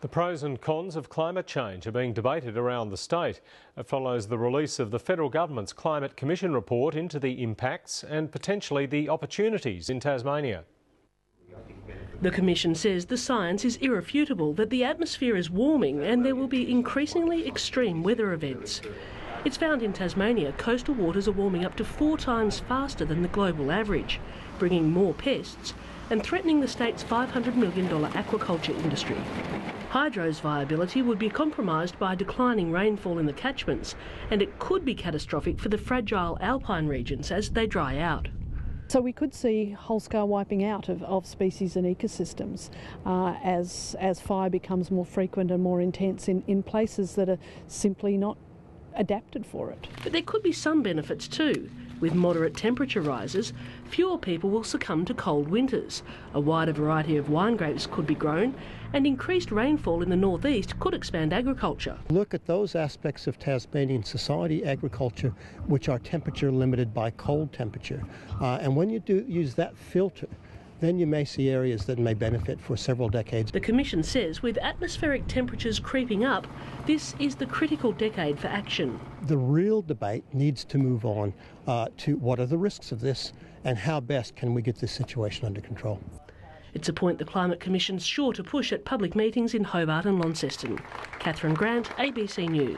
The pros and cons of climate change are being debated around the state. It follows the release of the federal government's Climate Commission report into the impacts and potentially the opportunities in Tasmania. The Commission says the science is irrefutable that the atmosphere is warming and there will be increasingly extreme weather events. It's found in Tasmania coastal waters are warming up to four times faster than the global average, bringing more pests and threatening the state's $500 million aquaculture industry. Hydro's viability would be compromised by declining rainfall in the catchments, and it could be catastrophic for the fragile alpine regions as they dry out. So we could see whole-scale wiping out of, of species and ecosystems uh, as, as fire becomes more frequent and more intense in, in places that are simply not adapted for it. But there could be some benefits too. With moderate temperature rises, fewer people will succumb to cold winters. A wider variety of wine grapes could be grown, and increased rainfall in the northeast could expand agriculture. Look at those aspects of Tasmanian society agriculture which are temperature limited by cold temperature. Uh, and when you do use that filter, then you may see areas that may benefit for several decades. The Commission says with atmospheric temperatures creeping up, this is the critical decade for action. The real debate needs to move on uh, to what are the risks of this and how best can we get this situation under control. It's a point the Climate Commission's sure to push at public meetings in Hobart and Launceston. Catherine Grant, ABC News.